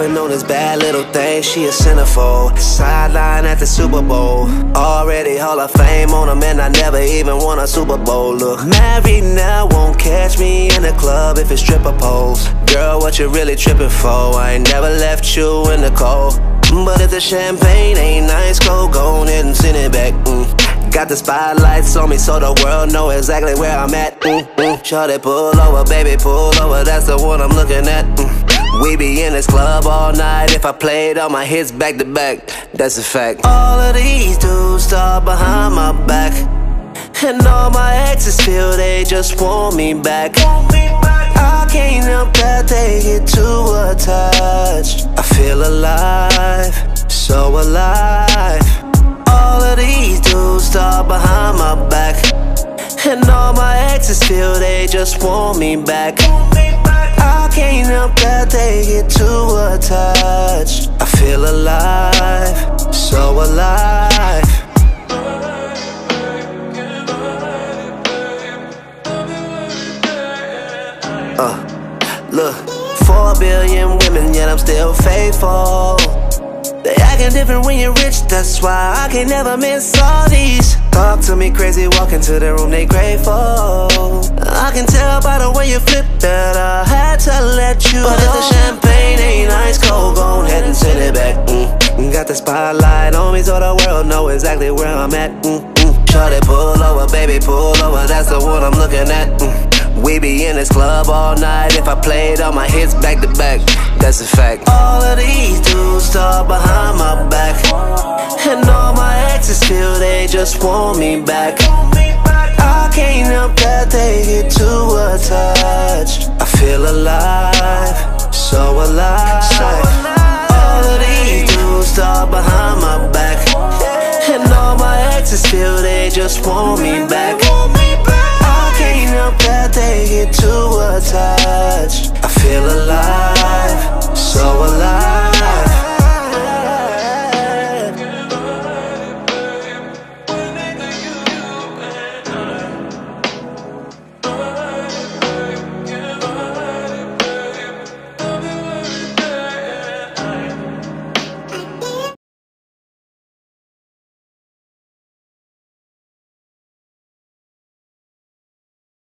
been on this bad little thing, she a centerfold. Sideline at the Super Bowl. Already Hall of Fame on them, and I never even won a Super Bowl. Look, married now, won't catch me in the club if it's stripper poles. Girl, what you really tripping for? I ain't never left you in the cold. But if the champagne ain't nice, go go and send it back. Mm. Got the spotlights on me so the world know exactly where I'm at. Mm, mm. Shorty pull over, baby pull over, that's the one I'm looking at. Mm. We be in this club all night. If I played all my hits back to back, that's a fact. All of these dudes talk behind my back. And all my exes feel they just want me back. I can't help that they get too attached. I feel alive, so alive. All of these dudes talk behind my back. And all my exes feel they just want me back. Help that they get too attached. I feel alive, so alive. Uh, look, four billion women, yet I'm still faithful. They acting different when you're rich, that's why I can never miss all these. Talk to me crazy, walk into the room, they grateful. I can tell by the way you flip that I had the spotlight on me so the world know exactly where I'm at. Mm, mm. Shorty pull over, baby pull over, that's the one I'm looking at. Mm. We be in this club all night. If I played all my hits back to back, that's a fact. All of these dudes talk behind my back. And all my exes feel they just want me back. I can't help that they get too just want me back.